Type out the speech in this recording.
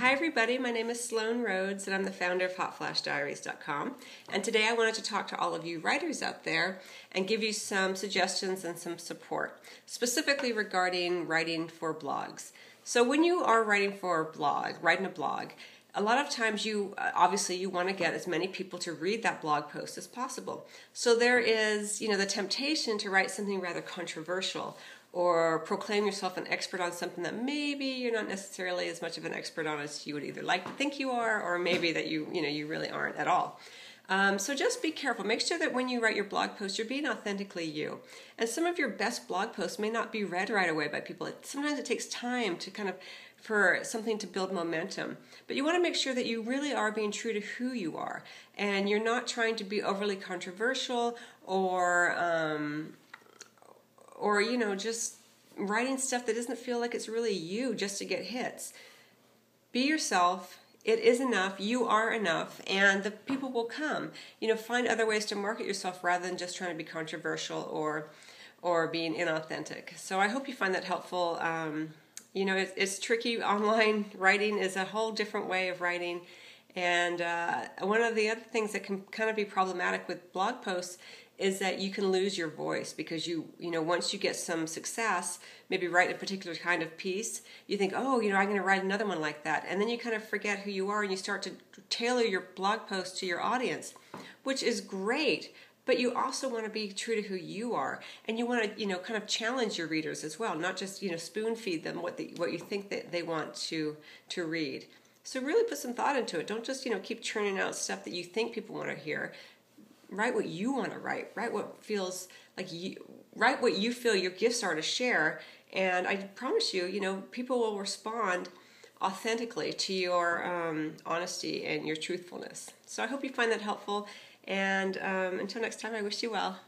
Hi, everybody. My name is Sloane Rhodes, and I'm the founder of HotFlashDiaries.com. And today I wanted to talk to all of you writers out there and give you some suggestions and some support, specifically regarding writing for blogs. So, when you are writing for a blog, writing a blog, a lot of times you uh, obviously you want to get as many people to read that blog post as possible so there is you know the temptation to write something rather controversial or proclaim yourself an expert on something that maybe you're not necessarily as much of an expert on as you would either like to think you are or maybe that you you know you really aren't at all. Um, so just be careful. Make sure that when you write your blog post you're being authentically you. And some of your best blog posts may not be read right away by people. Sometimes it takes time to kind of for something to build momentum. But you want to make sure that you really are being true to who you are. And you're not trying to be overly controversial or um, or you know just writing stuff that doesn't feel like it's really you just to get hits. Be yourself. It is enough. You are enough. And the people will come. You know find other ways to market yourself rather than just trying to be controversial or or being inauthentic. So i hope you find that helpful. Um, you know it's, it's, tricky. Online writing is a whole different way of writing. And uh, one of the other things that can kind of be problematic with blog posts is that you can lose your voice because you you know once you get some success maybe write a particular kind of piece you think oh you know i'm going to write another one like that. And then you kind of forget who you are and you start to tailor your blog post to your audience which is great but you also want to be true to who you are and you want to you know kind of challenge your readers as well not just you know spoon feed them what they, what you think that they want to to read. So really put some thought into it. Don't just you know keep churning out stuff that you think people want to hear write what you want to write write what feels like you write what you feel your gifts are to share and i promise you you know people will respond authentically to your um, honesty and your truthfulness. So i hope you find that helpful and um, until next time i wish you well